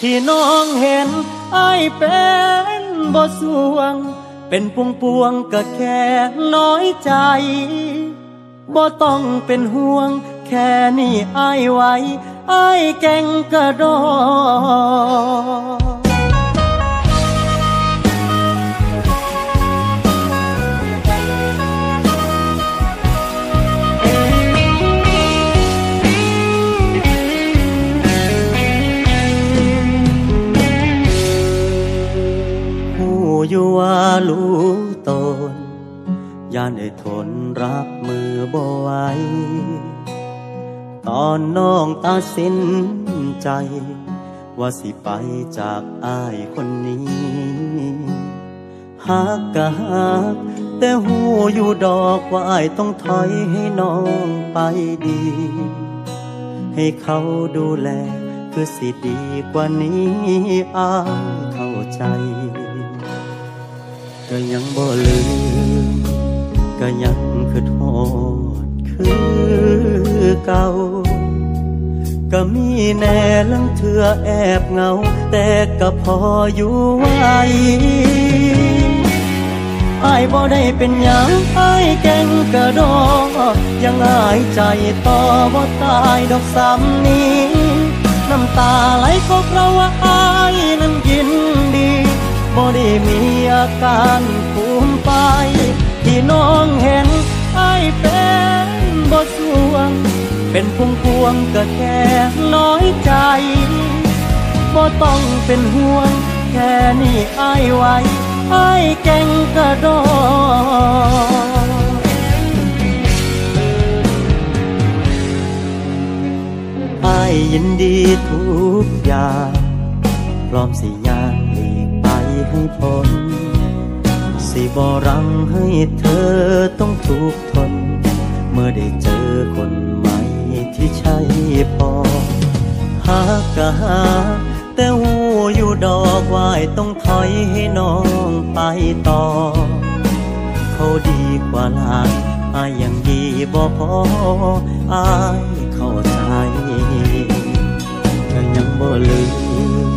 ที่น้องเห็นไอเป็นบ่สวง เป็นปวงปวงก็แค่น้อยใจบ่ต้องเป็นห่วง แค่นี้ไอไว้ไอแก่งกระดอ อยู่ว่ารู้ตนย่านได้ทนรับมือบ่ไหวตอนน้องตัดสินใจ ว่าสิไปจากอายคนนี้หากกะหักแต่หูอยู่ดอกว่าอายต้องถอยให้น้องไปดี ให้เขาดูแลคือสิดีกว่านี้อายเข้าใจ ก็ยังบ่ลืม ก็ยังคือโทษคือเก่า ก็มีแน่ลังเถื่อแอบเงา แต่ก็พออยู่ไหวอายบ่ได้เป็นหยังอายแก่งกระดอยังอายใจต่อบ่ตายดอกซ้ำนี้ น้ำตาไหลก็เพราะว่าอายนั้นยินดี บ่ได้มีอาการภูมิไป ที่น้องเห็นไอ้เป็นบ่สวง เป็นพวงพวงก็แค่น้อยใจบ่ต้องเป็นห่วง แค่นี้ไอ้ไว้ไอ้แก่งกระดอไอ้ยินดีทุกอย่างพร้อมสิยาง ให้พ้นสิบอรังให้เธอต้องทุกทน เมื่อได้เจอคนใหม่ที่ใช่พอหากกะหา แต่หูอยู่ดอกวายต้องถอยให้น้องไปต่อ เขาดีกว่าลาอายยังดีบ่พออายเข้าใจก็ยังบ่ลืม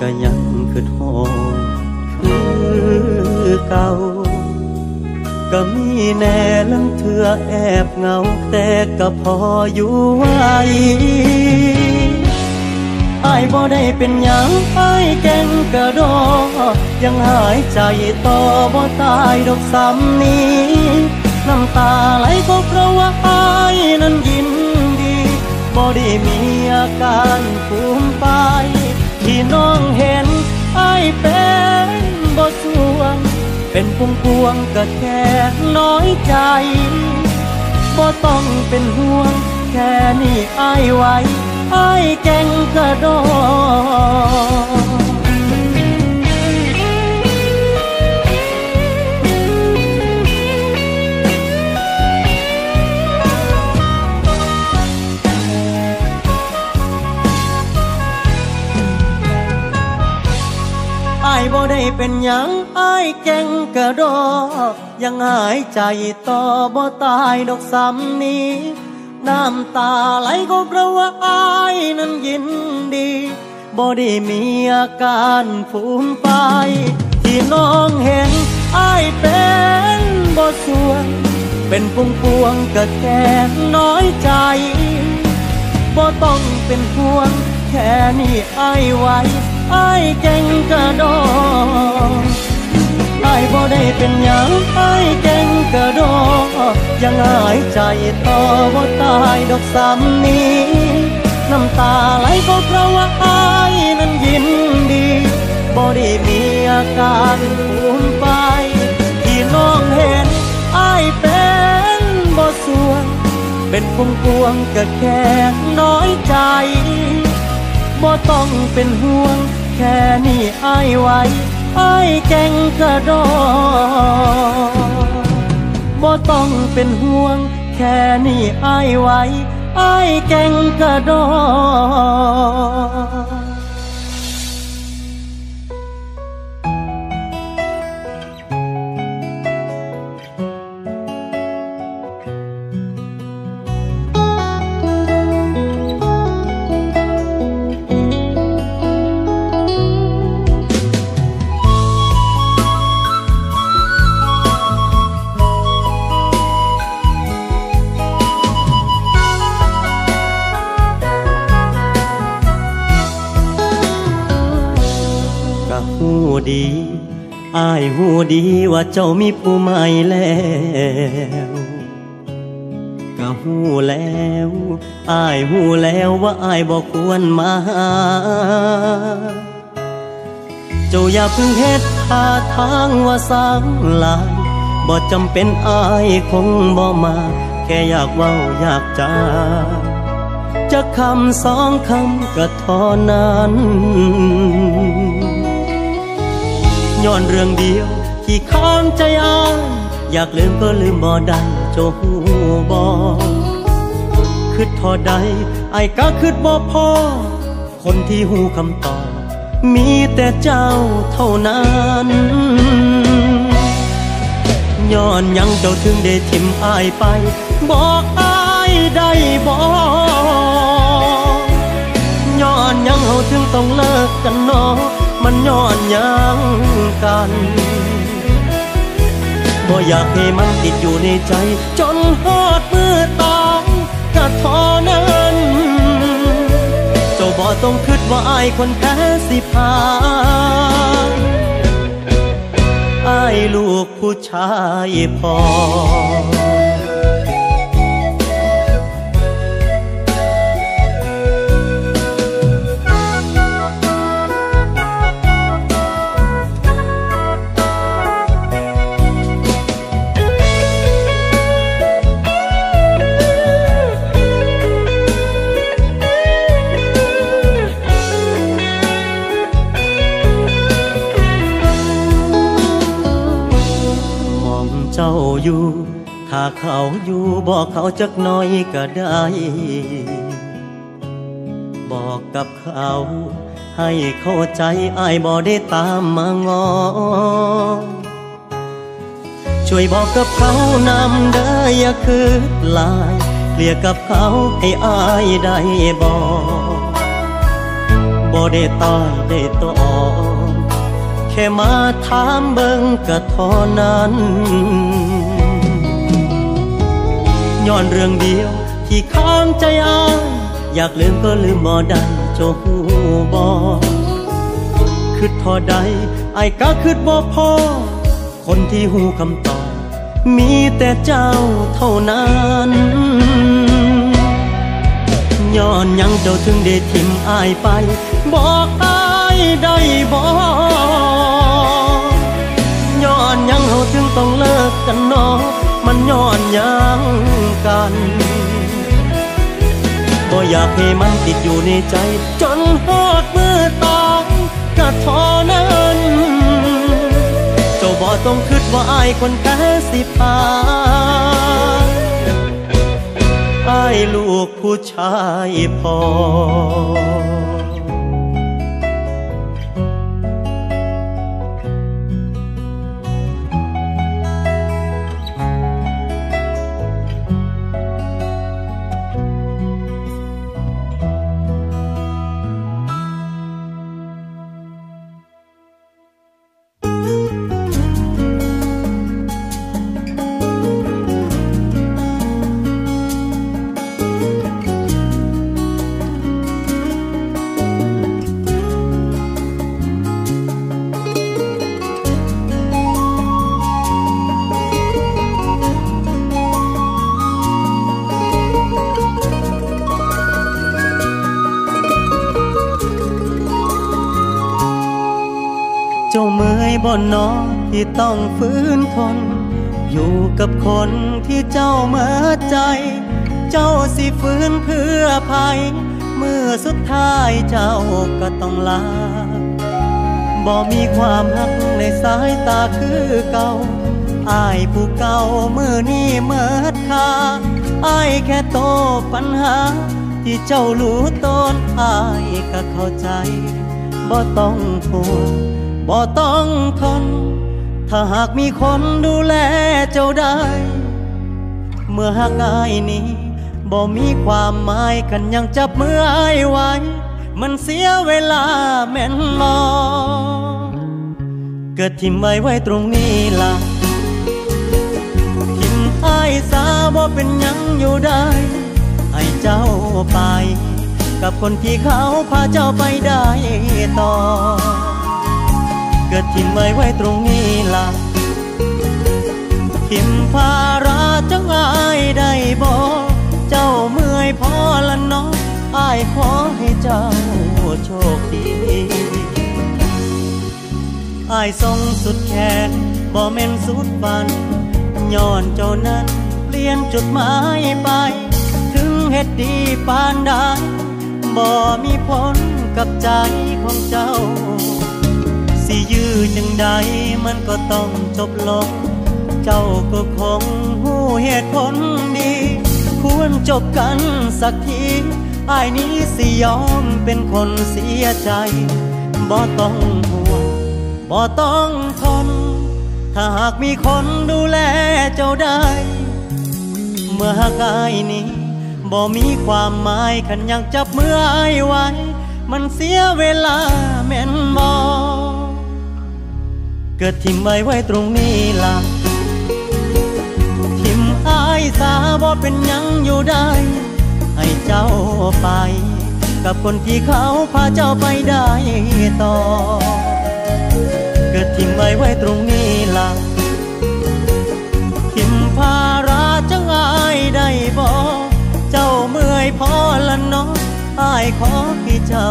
ก็ยังคือโทษ คือเก่า ก็มีแน่ลังเถื่อแอบเงา แต่ก็พออยู่ไหวอายบ่ได้เป็นหยังอายแก่งกระดอยังหายใจต่อบ่ตายดอกซ้ำนี้น้ำตาไหลก็เพราะว่าอายนั้นยินดีบ่ได้มีอาการภูมิไป ที่น้องเห็นไอ้เป็น เป็นพวงพวงก็แค่น้อยใจบ่ต้องเป็นห่วง แค่นี้ไอ้ไว้ไอ้แกงกระดอบ่ได้เป็นหยัง อายแก่งกระดอยังหายใจต่อบ่ตายดอกซ้ำนี้ น้ำตาไหลก็เพราะว่าอายนั้นยินดีบ่ได้มีอาการฟูมไปที่น้องเห็นอายเป็นบ่สวงเป็นพวงพวงก็แค่น้อยใจบ่ต้องเป็นห่วงแค่นี้อายไว้ไอ้แก่งกระดอ ไอ้บ่ได้เป็นหยังไอ้แก่งกระดอยังหายใจต่อบ่ตายดอกซ้ำนี้น้ำตาไหลก็เพราะว่าไอ้นั้นยินดีบ่ได้มีอาการภูมิไปที่น้องเห็นไอ้เป็นบ่สวงเป็นพวงพวงก็แค่น้อยใจบ่ต้องเป็นห่วงแค่นี้อายไว้ อายแก่งกระดอบ่ต้องเป็นห่วง แค่นี้อายไว้อายแก่งกระดอ หูดีว่าเจ้ามีผู้ใหม่แล้วก็หูแล้วอายหูแล้วว่าอายบอกควรมา เจ้าอย่าเพิ่งเฮ็ดท่าทางว่าสางลายบ่จำเป็นอายคงบ่มา แค่อยากเว้าอยากจาจะคำสองคำก็ท่านั้น ย้อนเรื่องเดียว ที่ค้างใจอายอยากลืมก็ลืมบ่ได้โจหูบ่คืดทอใดไอ้ก็คืดบ่พอ คนที่หูคำตอบ มีแต่เจ้าเท่านั้นย้อนยังเจ้าถึงได้ทิมอายไป บอกอายได้บอกย้อนยังเฮาถึงต้องเลิกกันเนาะ มันย้อนยังกันบ่อยากให้มันติดอยู่ในใจ จนฮอดมือตายก็ทอนั้นเจ้าบ่ต้องคิดว่าอายคนแพ้สิพาอายลูกผู้ชายพอ เขาอยู่บอกเขาจักหน่อยก็ได้ บอกกับเขา ให้เข้าใจอายบ่ได้ตามมางอ ช่วยบอกกับเขานำเด้ออย่าคืดลายเลียกับเขาให้อายได้บอกบ่ได้ตายได้ต่อแค่มาถามเบิ่งก็ท่านั้น ย้อนเรื่องเดียว ที่ค้างใจอายอยากลืมก็ลืมบ่ได้โจหูบ่คือทอใดไอ้ก็คือบ่พอ คนที่หูคำตอบ มีแต่เจ้าเท่านั้นย้อนยังเจ้าถึงได้ทิมอายไป บอกอายได้บอกย้อนยังเฮาถึงต้องเลิกกันเนาะ มันย้อนยังกันบ่อยากให้มันติดอยู่ในใจ จนฮอดมือตายก็ทอนั้นเจ้าบ่ต้องคิดว่าอายคนแพ้สิพาอายลูกผู้ชายพอ ที่ต้องฟื้นทน อยู่กับคนที่เจ้าเมื่อใจ เจ้าสิฟื้นเพื่อภัย เมื่อสุดท้ายเจ้าก็ต้องลาบ่มีความหักในสายตาคือเก่าอายผู้เก่ามือนี้เมิดค่าอายแค่โตปัญหา ที่เจ้ารู้ตนอายก็เข้าใจ บ่ต้องห่วบ่ต้องทน ถ้าหากมีคนดูแลเจ้าได้ เมื่อหากอายนี้บ่มีความหมายกันยังจับมืออายไว้ มันเสียเวลาแม่นมอเกิดทิมไว้ไว้ตรงนี้ล่ะทิมอายสาบ่เป็นยังอยู่ได้ให้เจ้าไป กับคนที่เขาพาเจ้าไปได้ต่อ เกิดทิมไว้ไว้ตรงนี้ ละหิมภาราจังอายได้บอกเจ้าเมื่อยพอละน้องอายขอให้เจ้าโชคดีอายทรงสุดแขนบ่แม่นสุดบันย้อนเจ้านั้นเปลี่ยนจุดหมายไป ถึงเฮ็ดดีปานใดบ่มีผลกับใจของเจ้า สิยื้อจังใดมันก็ต้องจบลง เจ้าก็คงหูเหตุผลดี ควรจบกันสักทีอายนี้สิยอมเป็นคนเสียใจ บ่ต้องห่วงบ่ต้องทน ถ้าหากมีคนดูแลเจ้าได้ เมื่อหากอายนี้บ่มีความหมายขันยังจับมืออายไว้ มันเสียเวลาแม่นบอ เกิดทิมไว้ไว้ตรงนี้ล่ะทิมอายสาบ่เป็นยังอยู่ได้ ให้เจ้าไป กับคนที่เขาพาเจ้าไปได้ต่อ เกิดทิมไว้ไว้ตรงนี้ล่ะทิมภาราจังอายได้บอกเจ้าเมื่อยพอละเนาะอายขอให้เจ้า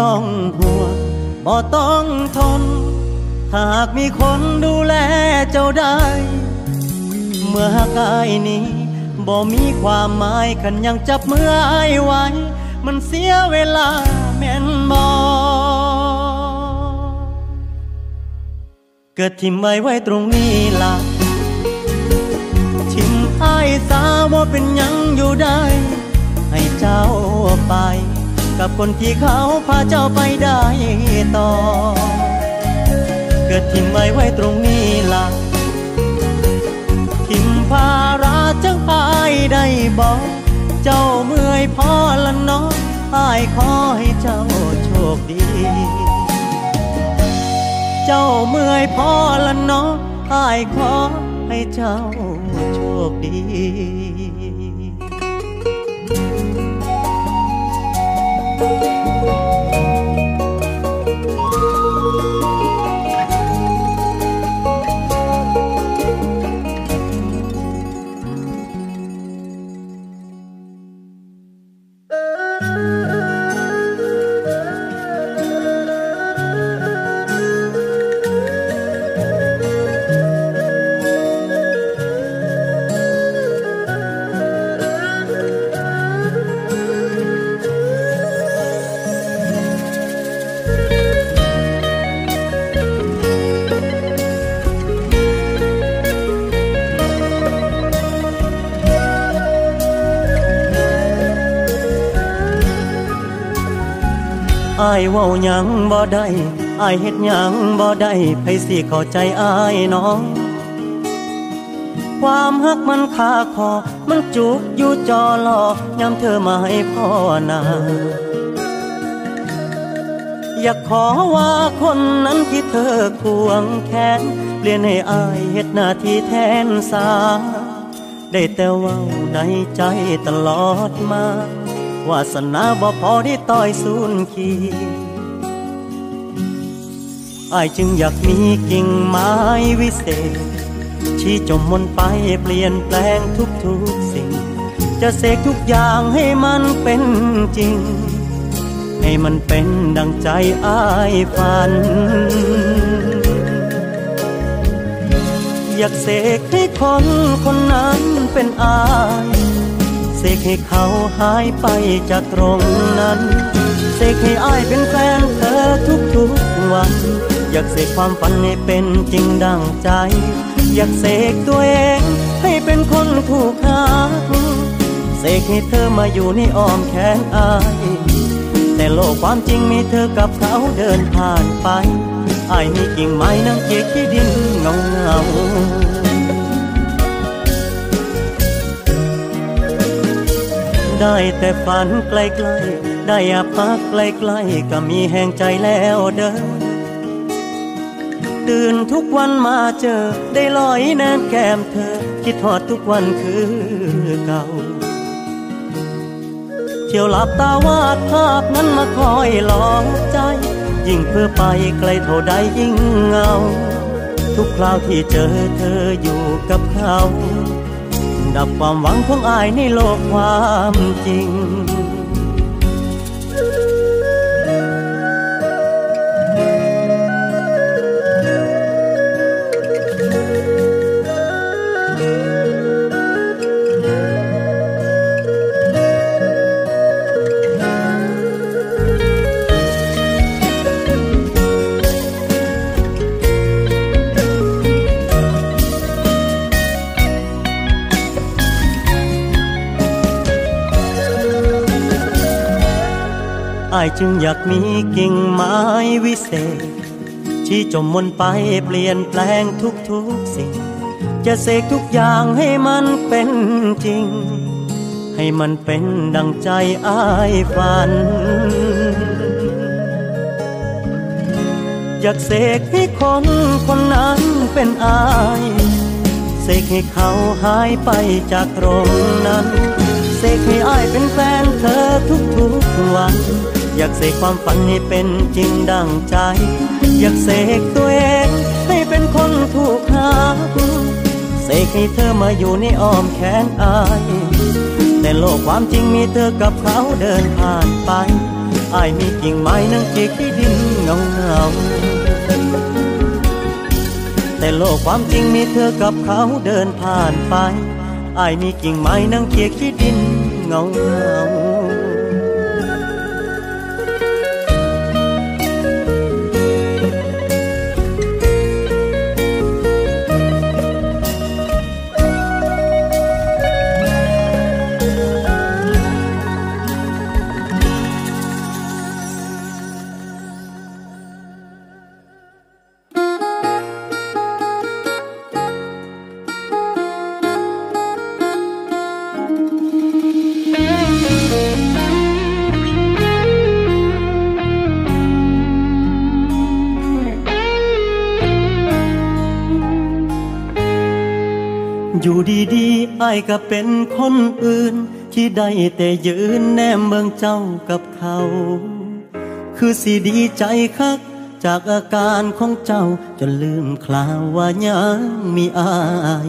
ต้องห่วงบ่ต้องทน หากมีคนดูแลเจ้าได้ เมื่อหากอายนี้บ่มีความหมายขันยังจับมืออายไว้ มันเสียเวลาแม่นบ่เกิดทิมไว้ไว้ตรงนี้ล่ะทิมอายสาว่าเป็นยังอยู่ได้ ให้เจ้าไป กับคนที่เขาพาเจ้าไปได้ต่อ เกิดทิมไว้ไว้ตรงนี้ล่ะทิมภาราจังอายได้บอกเจ้าเมื่อยพอละเนาะอายขอให้เจ้าโชคดี เจ้าเมื่อยพอละเนาะอายขอให้เจ้าโชคดี เว้าหยังบ่ได้อายเฮ็ดหยังบ่ได้ไผสิเข้าใจอายน้องความฮักมันคาคอ มันจุกอยู่จอลอยามเธอมาให้พ่อนาอยากขอว่าคนนั้นที่เธอควงแขนเปลี่ยนให้อายเฮ็ดหน้าที่แทนสา ได้แต่ว่าในใจตลอดมา วาสนาบ่พอที่ต่อยสูนขีอายจึงอยากมีกิ่งไม้วิเศษ ชี้จมมนไปเปลี่ยนแปลงทุกๆสิ่ง จะเสกทุกอย่างให้มันเป็นจริง ให้มันเป็นดังใจอายฝัน อยากเสกให้คนคนนั้นเป็นอาย เสกให้เขาหายไปจากตรงนั้น เสกให้อ้ายเป็นแฟนเธอทุกๆวัน อยากเสกความฝันให้เป็นจริงดังใจ อยากเสกตัวเองให้เป็นคนถูกหักเสกให้เธอมาอยู่ในอ้อมแขนอ้าย แต่โลกความจริงมีเธอกับเขาเดินผ่านไปอ้ายมีกิ่งไม้นั่งเกียกขี้ดินเงาเงา ได้แต่ฝันไกลๆ ได้อาพักไกลๆ ก็มีแห่งใจแล้วเด้อ ตื่นทุกวันมาเจอ ได้ลอยแนมแก้มเธอ คิดทอดทุกวันคือเก่า เที่ยวหลับตาวาดภาพนั้นมาคอยหลอกใจ ยิ่งเพื่อไปไกลเท่าใดยิ่งเงา ทุกคราวที่เจอเธออยู่กับเขา ดับความหวังของอายในโลกความจริงายจึงอยากมีกิ่งไม้วิเศษ ที่จมมนไปเปลี่ยนแปลงทุกๆสิ่ง จะเสกทุกอย่างให้มันเป็นจริง ให้มันเป็นดังใจอายฝัน อยากเสกให้คนคนนั้นเป็นอายเสกให้เขาหายไปจากตรงนั้นเสกให้อายเป็นแฟนเธอทุกๆวัน อยากเสกความฝันให้เป็นจริงดังใจ อยากเสกตัวเองให้เป็นคนถูกหาเสกให้เธอมาอยู่ในอ้อมแขนอาย แต่โลกความจริงมีเธอกับเขาเดินผ่านไปอายมีกิ่งไม้นั่งเกียกที่ดินเงาเงาแต่โลกความจริงมีเธอกับเขาเดินผ่านไปอายมีกิ่งไม้นั่งเกียกที่ดินเงาเงา ก็เป็นคนอื่น ที่ได้แต่ยืนแนมเมืองเจ้ากับเขา คือสีดีใจคัก จากอาการของเจ้าจนลืมคลาวว่ายังมีอาย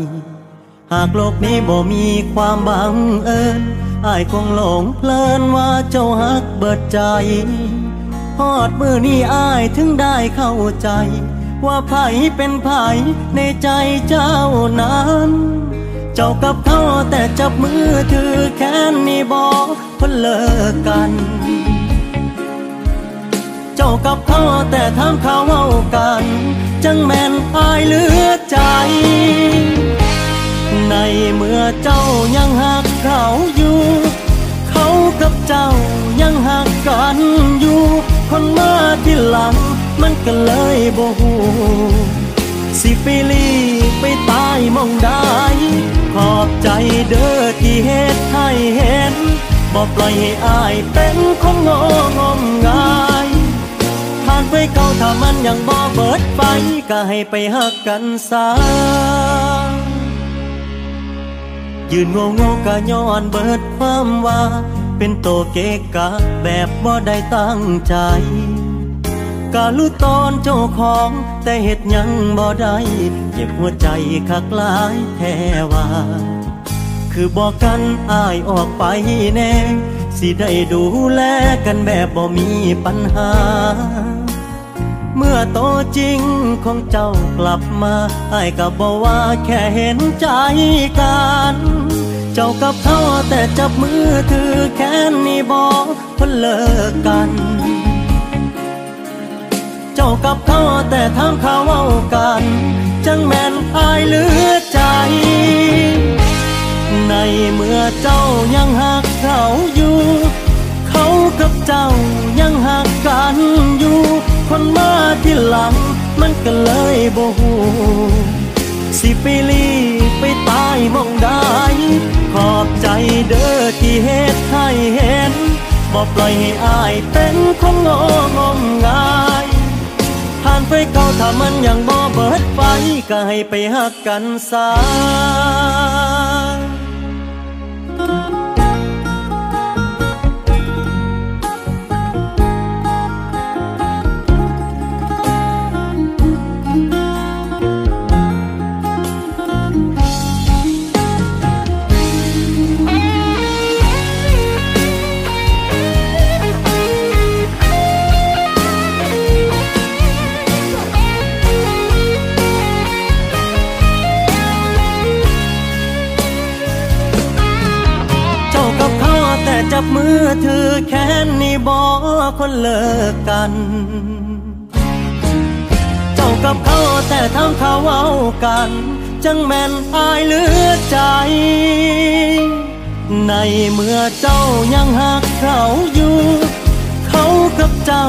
หากโลกนี้บ่มีความบังเอิญอายคงหลงเพลินว่าเจ้าฮักเบิดใจฮอดมือนี้อายถึงได้เข้าใจ ว่าไผเป็นไผในใจเจ้านั้น เจ้ากับเขาแต่จับมือถือแค่นี้บอกพนเลิกกัน เจ้ากับเขาแต่ทำเขาเว้ากัน จังแม่นอายเหลือใจ ในเมื่อเจ้ายังหักเขาอยู่ เขากับเจ้ายังหักกันอยู่ คนมาที่หลังมันก็เลยบ่หูสิไปลีไปตายมองได้ ขอบใจเด้อที่เหตุให้เห็นบอกปล่อยให้อายเป็นคนงงมงายผ่านไปเขาถ้ามันยังบ่เบิดไปก็ให้ไปหักกันซะยืนงงงก็ย้อนเบิดความว่า เป็นโตเกกะแบบบ่ได้ตั้งใจ กะรู้ตอนเจ้าของ แต่เหตุยังบ่ได้เจ็บหัวใจคักลายแท้ว่า คือบอกกันอายออกไปแน่ สิได้ดูแลกันแบบบ่มีปัญหา เมื่อโตจริงของเจ้ากลับมาอายก็บอกว่าแค่เห็นใจกันเจ้ากับเขาแต่จับมือถือแค่นี้บอกคนเลิกกัน เจ้ากับเขาแต่ทำเขาเว้ากัน จังแม่นอายเหลือใจ ในเมื่อเจ้ายังหักเขาอยู่ เขากับเจ้ายังหักกันอยู่ คนมาที่หลังมันก็เลยบ่หูสิไปลีไปตายมองได้ขอบใจเด้อที่เหตุให้เห็นบ่ปล่อยให้อายเป็นคนงงมงายานไปเก่าถ้ามันยังบ่เบิดไฟก็ให้ไปหักกันซะ คนเลิกกัน เจ้ากับเขาแต่ทำเขาเอากัน จังแม่นอายเหลือใจ ในเมื่อเจ้ายังหักเขาอยู่ เขากับเจ้า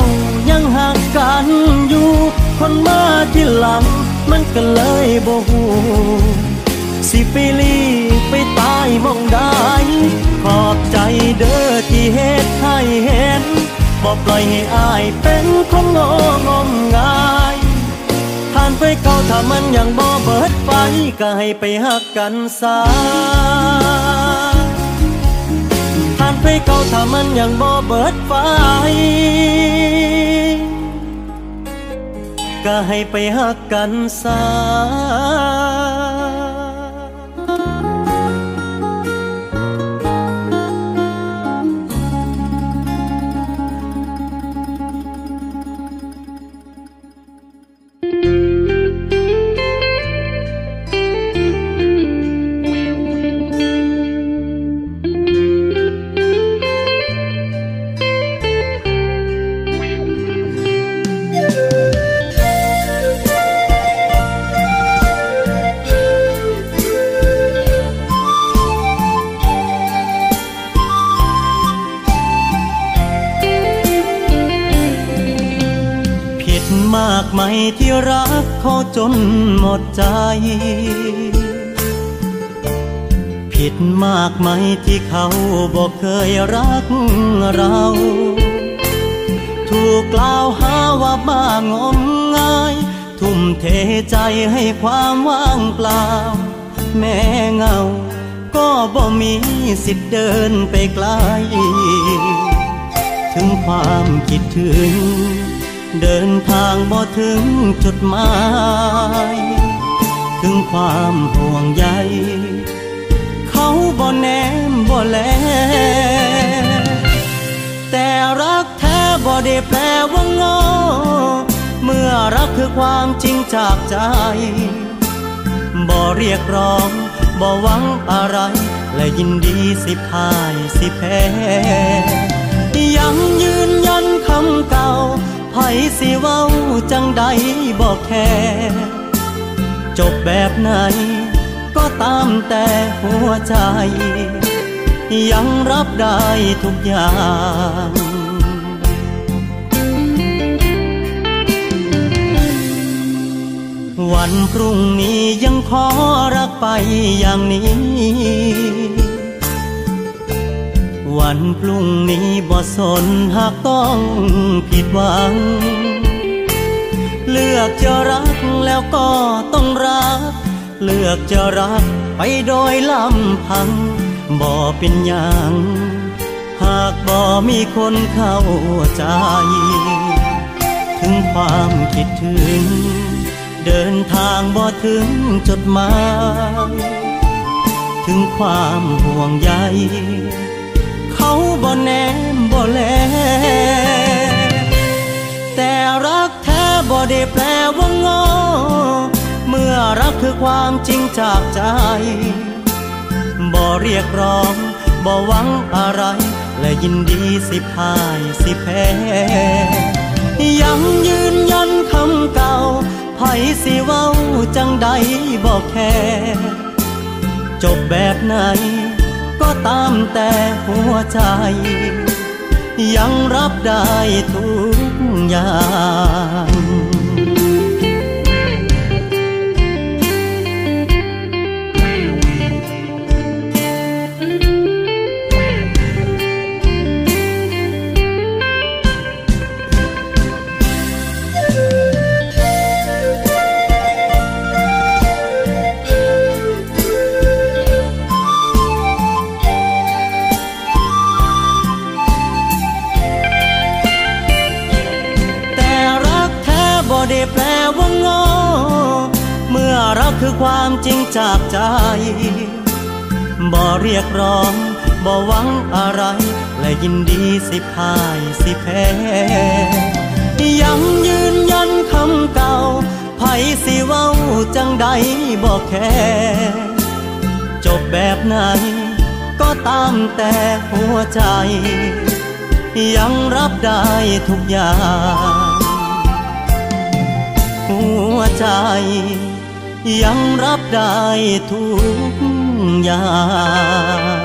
ยังหักกันอยู่ คนมาที่หลัง มันก็เลยโบหูสิไปลีไปตายมองได้ ขอบใจเด้อที่เหตุให้เห็น บอกปล่อยให้อายเป็นคนงงมงายผ่านไปเก่าถ้ามันยังบ่เบิดไปก็ให้ไปหักกันซาผ่านไปเก่าถ้ามันยังบ่เบิดไปก็ให้ไปหักกันซา นหมดใจ ผิดมากไหมที่เขาบอกเคยรักเรา ถูกกล่าวหาว่าบ้างมงาย ทุ่มเทใจให้ความว่างเปล่า แม่เงา ก็บ่มีสิทธิ์เดินไปไกล ถึงความคิดถึง เดินทางบ่ถึงจุดหมาย ถึงความห่วงใย เขาบ่แนมบ่แล แต่รักแท้บ่ได้แปลว่างอเมื่อรักคือความจริงจากใจ บ่เรียกร้องบ่หวังอะไร และยินดีสิพายสิแพ้ยังยืนยันคำเก่า ไผสิเว้าจังใดบอกแค่จบแบบไหน ก็ตามแต่หัวใจ ยังรับได้ทุกอย่างวันพรุ่งนี้ยังขอรักไปอย่างนี้ วันพรุ่งนี้บ่สนหากต้องผิดหวัง เลือกจะรักแล้วก็ต้องรัก เลือกจะรักไปโดยลำพัง บ่เป็นอย่าง หากบ่มีคนเข้าใจ ถึงความคิดถึง เดินทางบ่ถึงจุดหมาย ถึงความห่วงใย เขาบ่แนมบ่แล แต่รักแท้บ่ได้แปลว่างอ เมื่อรักคือความจริงจากใจ บ่เรียกร้องบ่หวังอะไร และยินดีสิพายสิแพ้ยังยืนยันคำเก่าไผสิเว้าจังใดบอกแค่จบแบบไหน ก็ตามแต่หัวใจ ยังรับได้ทุกอย่าง คือความจริงจากใจ บ่เรียกร้องบ่หวังอะไร และยินดีสิพายสิแพ้ยังยืนยันคำเก่าไผสิเว้าจังใดบ่แค่จบแบบไหนก็ตามแต่หัวใจ ยังรับได้ทุกอย่าง หัวใจ ยังรับได้ทุกอย่าง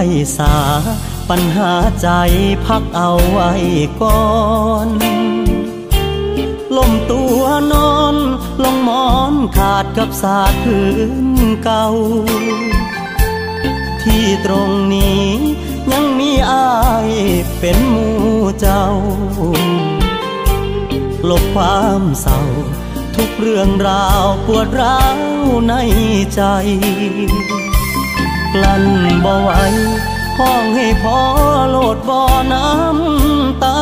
ไว้สา ปัญหาใจพักเอาไว้ก่อนลมตัวนอนลงมอนขาดกับสาคืนเก่า ที่ตรงนี้ยังมีอายเป็นมูเจ้า ลบความเศร้าทุกเรื่องราวปวดร้าวในใจ กลั้นบ่ไหวห้องให้พอโลดบ่อน้ำตา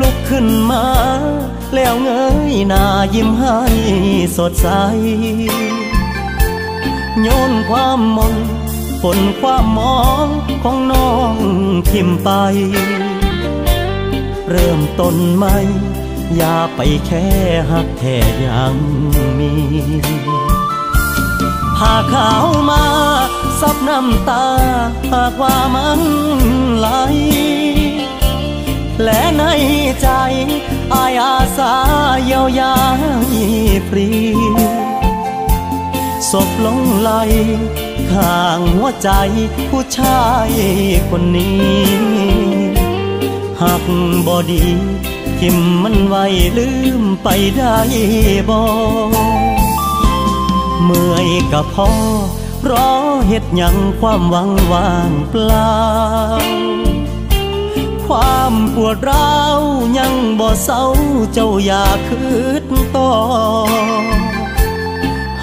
ลุกขึ้นมา แล้วเงยหน้ายิ้มให้สดใส โยนความมนฝนความมองของน้องทิมไป เริ่มต้นใหม่อย่าไปแค่หักแท่ยังมี หากเขามาซับน้ำตาหากว่ามันไหลและในใจอายอาสาเยียวยาฟรีศพลงไหลข้างหัวใจผู้ชายคนนี้หากบอดีทิมมันไว้ลืมไปได้บ่ เมื่อยกับพ่อรอเฮ็ดยังความหวังว่างเปล่า ความปวดร้าวยังบ่เศร้าเจ้าอยากคืดต่อ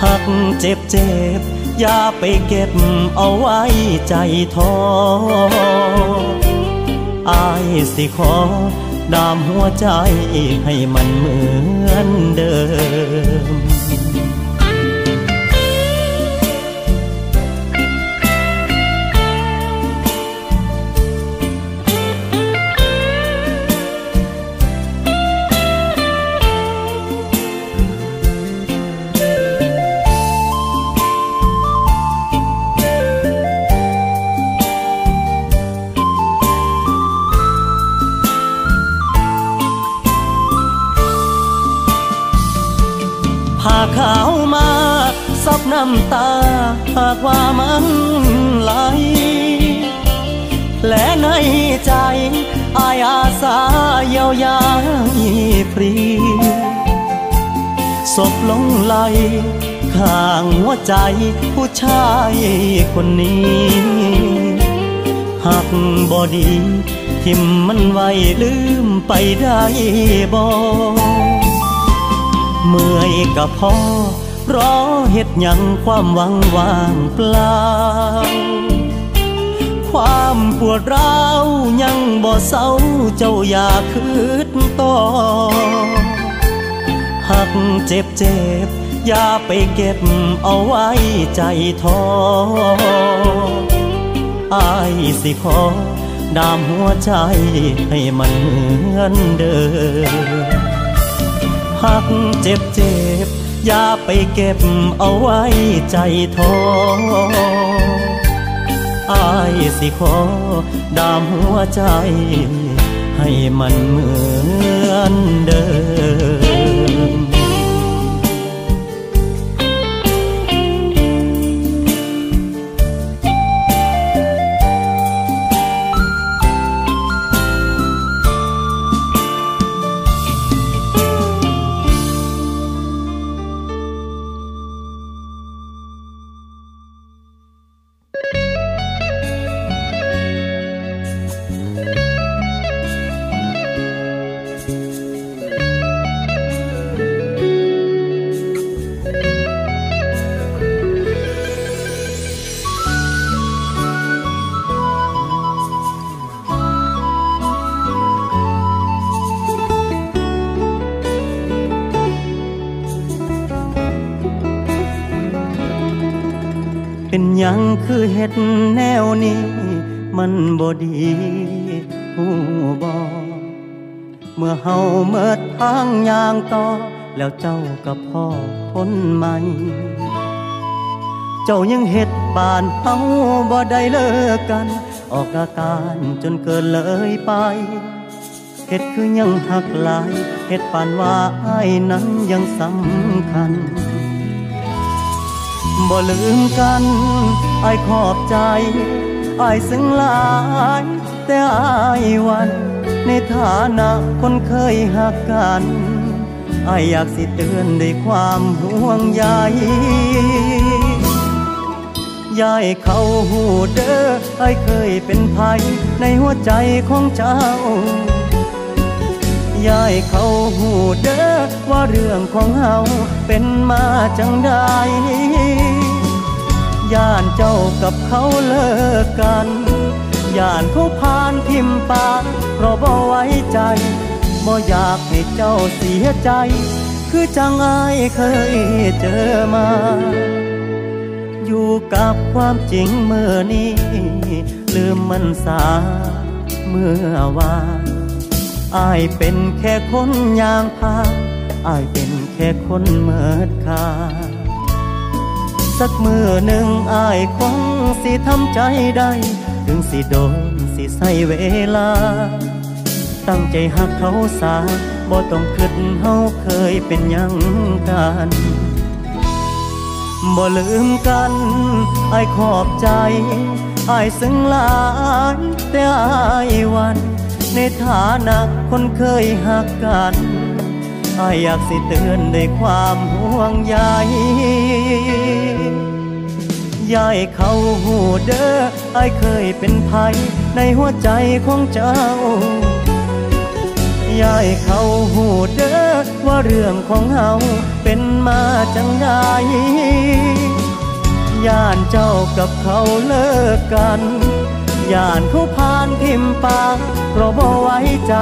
หักเจ็บเจ็บอย่าไปเก็บเอาไว้ใจท้ออายสิขอดามหัวใจให้มันเหมือนเดิม น้ำตาหากว่ามันไหล และในใจอายอาสาเยียวยาฟรีศพลงไหลข้างหัวใจผู้ชายคนนี้หากบอดี ทิมมันไว้ลืมไปได้บ่เมื่อยกับพ่อ รอเฮ็ดยังความหวังว่างเปล่า ความปวดร้าวยังบ่เศร้าเจ้าอยากคืดต่อหักเจ็บเจ็บอย่าไปเก็บเอาไว้ใจท้ออายสิขอดามหัวใจให้มันเหมือนเดิมหักเจ็บเจ็บ อย่าไปเก็บเอาไว้ใจท้ออายสิขอดามหัวใจ ให้มันเหมือนเดิม ยังคือเฮ็ดแนวนี้ มันบ่ดีหูบอเมื่อเฮาเมิดทางยางต่อ แล้วเจ้ากับพ่อคนใหม่ เจ้ายังเฮ็ดบานเฮาบ่ได้เลิกกัน ออกอาการจนเกินเลยไปเฮ็ดคือยังหักหลายเฮ็ดปานว่าไอ้นั้นยังสำคัญ บ่ลืมกันไอขอบใจไอซึ้งหลาย แต่ไอวัน ในฐานะคนเคยหักกันไออยากสิเตือนด้วยความห่วงใยยายเขาหูเด้อไอเคยเป็นภัยในหัวใจของเจ้ายายเขาหูเด้อ ว่าเรื่องของเฮาเป็นมาจังใดย่านเจ้ากับเขาเลิกกันย่านเขาพานทิมปากเพราะบ่ไว้ใจบ่อยากให้เจ้าเสียใจ คือจังอายเคยเจอมา อยู่กับความจริงเมื่อนี้ลืมมันสาเมื่อวานอายเป็นแค่คนยางพา อายเป็นแค่คนเมิดค่าสักมือหนึ่งอายคงสิทำใจได้ ถึงสิโดนสิใส่เวลา ตั้งใจหักเขาสาบ่ต้องคิดเฮาเคยเป็นยังกันบ่ลืมกันอายขอบใจอายซึ้งหลายแต่อายวัน ในฐานะคนเคยหักกัน อายอยากสิเตือนด้วยความห่วงใยยายเขาหูเด้ออายเคยเป็นภัยในหัวใจของเจ้ายายเขาหูเด้อว่าเรื่องของเฮาเป็นมาจังไดย่านเจ้ากับเขาเลิกกัน ย่านเขาพานทิมปากเพราะบ่ไว้ใจ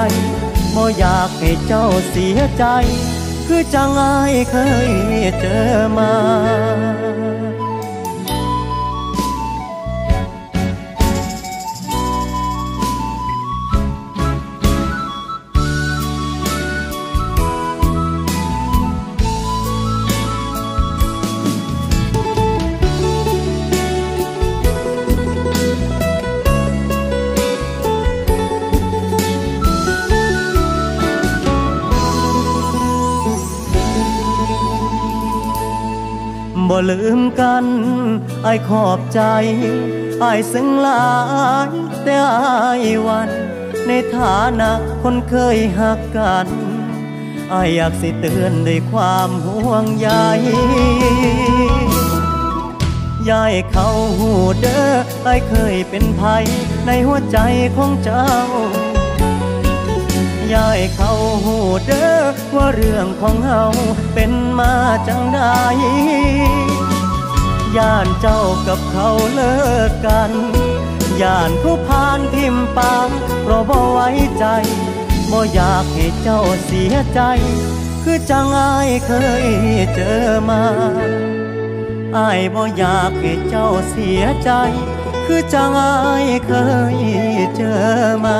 บ่อยากให้เจ้าเสียใจ คือจังไอเคยเจอมา บ่ลืมกันไอขอบใจไอซึ้งหลายแต่ไอวัน ในฐานะคนเคยหักกันไออยากสิเตือนด้วยความห่วงใยยายเขาหูเด้อไอเคยเป็นภัยในหัวใจของเจ้า ยายเขาหูเด้อว่าเรื่องของเฮาเป็นมาจังไดย่านเจ้ากับเขาเลิกกันย่านผู้พานทิมปางเพราะบ่ไว้ใจบ่อยากให้เจ้าเสียใจ คือจังอายเคยเจอมาอายบ่อยากให้เจ้าเสียใจคคือจังอายเคยเจอมา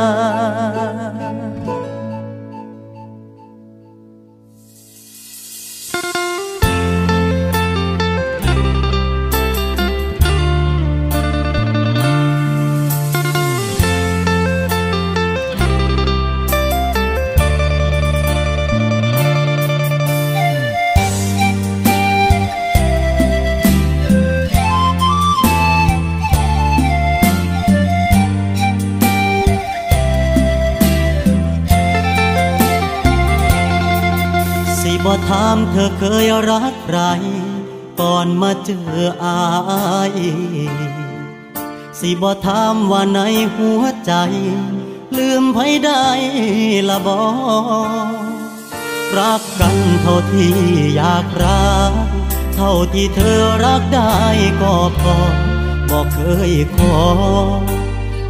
เธอเคยรักใคร ก่อนมาเจออาย สิบ่ถามว่าในหัวใจ ลืมไผได้ละบอรักกันเท่าที่อยากรัก เท่าที่เธอรักได้ก็พอบอกเคยขอ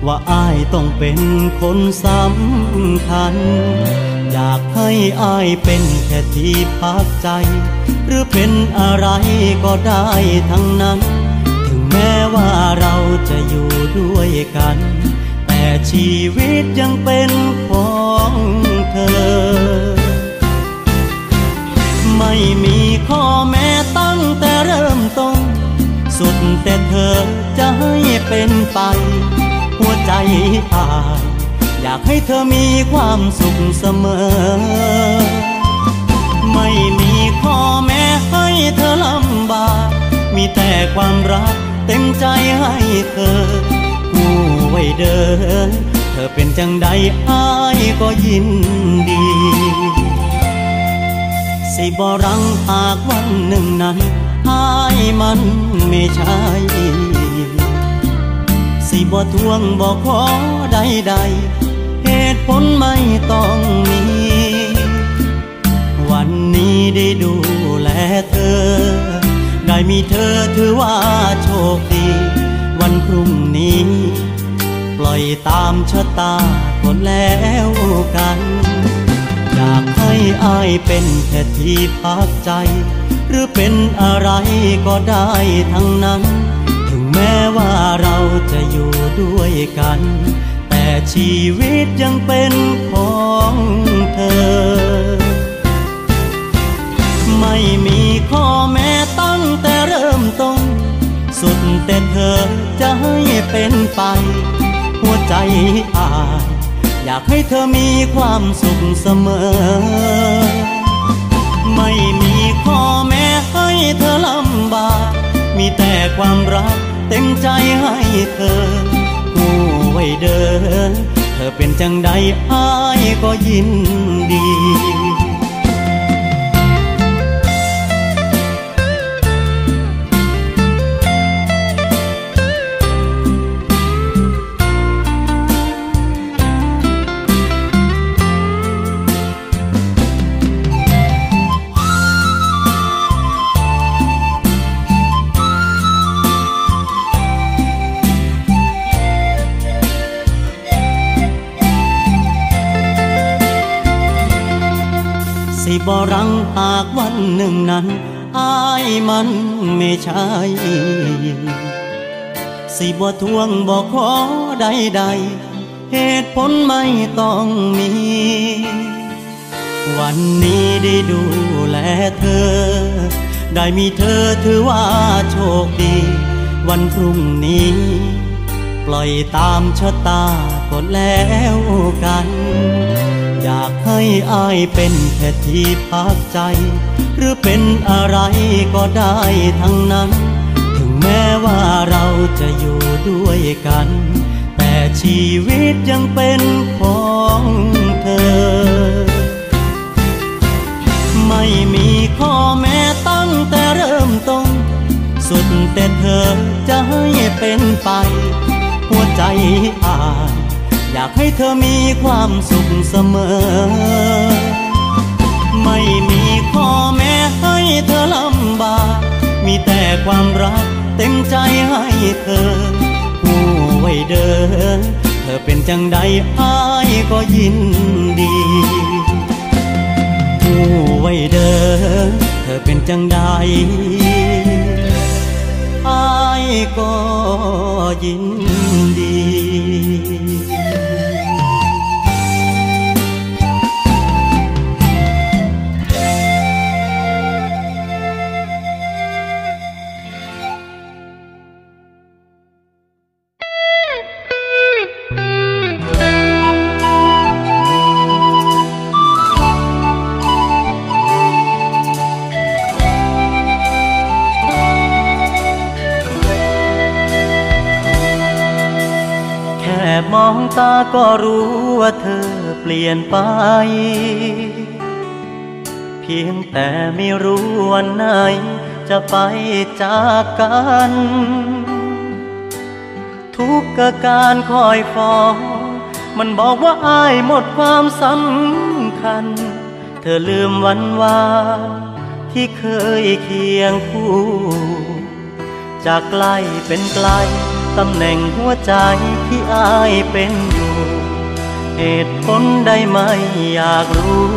ว่าอายต้องเป็นคนสำคัญ อยากให้อายเป็นแค่ที่พักใจ หรือเป็นอะไรก็ได้ทั้งนั้น ถึงแม้ว่าเราจะอยู่ด้วยกัน แต่ชีวิตยังเป็นของเธอ ไม่มีข้อแม้ตั้งแต่เริ่มต้น สุดแต่เธอจะให้เป็นไป หัวใจอายากให้เธอมีความสุขเสมอ ไม่มีข้อแม้ให้เธอลำบาก มีแต่ความรักเต็มใจให้เธอผู้ไว้เดิน เธอเป็นจังใดอ้ายก็ยินดี สิบรังหากวันหนึ่งนั้นอ้ายมันไม่ใช่สิบ่ทวงบ่ขอใดๆ ตุผลไม่ต้องมี วันนี้ได้ดูแลเธอ ได้มีเธอถือว่าโชคดี วันพรุ่งนี้ ปล่อยตามชะตาคนแล้วกัน อยากให้อายเป็นแค่ที่พักใจ หรือเป็นอะไรก็ได้ทั้งนั้น ถึงแม้ว่าเราจะอยู่ด้วยกัน ชีวิตยังเป็นของเธอ ไม่มีข้อแม้ตั้งแต่เริ่มต้น สุดแต่เธอจะให้เป็นไป หัวใจอายอยากให้เธอมีความสุขเสมอ ไม่มีข้อแม้ให้เธอลำบาก มีแต่ความรักเต็มใจให้เธอ เดินเธอเป็นจังใดอ้ายก็ยินดี บ่รังหากวันหนึ่งนั้นอายมันไม่ใช่สิบ่ทวงบ่ขอใดใดเหตุผลไม่ต้องมี วันนี้ได้ดูแลเธอ ได้มีเธอถือว่าโชคดี วันพรุ่งนี้ ปล่อยตามชะตาก็แล้วกัน อยากให้อายเป็นแค่ที่พักใจ หรือเป็นอะไรก็ได้ทั้งนั้น ถึงแม้ว่าเราจะอยู่ด้วยกัน แต่ชีวิตยังเป็นของเธอ ไม่มีข้อแม้ตั้งแต่เริ่มต้น สุดแต่เธอจะให้เป็นไป หัวใจอาย อยากให้เธอมีความสุขเสมอ ไม่มีข้อแม้ให้เธอลำบาก มีแต่ความรักเต็มใจให้เธอผู้ไว้เดิน เธอเป็นจังใดอ้ายก็ยินดีผู้ไว้เดิน เธอเป็นจังใดอ้าายก็ยินดี ก็รู้ว่าเธอเปลี่ยนไป เพียงแต่ไม่รู้วันไหน จะไปจากกัน ทุกการคอยฟ้อง มันบอกว่าอายหมดความสำคัญ เธอลืมวันวานที่เคยเคียงคู่ จากไกลเป็นไกลตำแหน่งหัวใจที่อายเป็นอยู่ เหตุผลใดไม่อยากรู้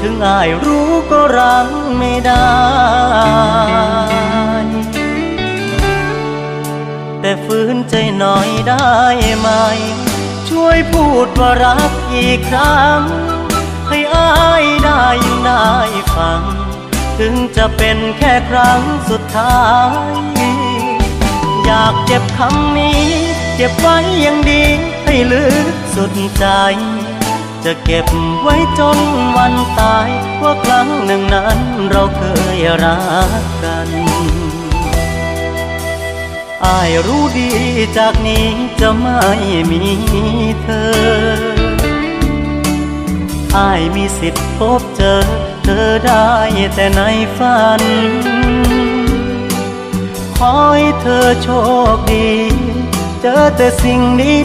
ถึงอายรู้ก็รังไม่ได้ แต่ฝืนใจหน่อยได้ไหม ช่วยพูดว่ารักอีกครั้ง ให้อายได้ยินได้ฟัง ถึงจะเป็นแค่ครั้งสุดท้าย อยากเก็บคำนี้ เก็บไว้ย่างดีให้ลึกสุดใจ จะเก็บไว้จนวันตาย ว่าครั้งหนึ่งนั้นเราเคยรักกันอายรู้ดีจากนี้จะไม่มีเธออายมีสิทธิ์พบเจอ เธอได้แต่ในฝัน ขอให้เธอโชคดี เจอแต่สิ่ง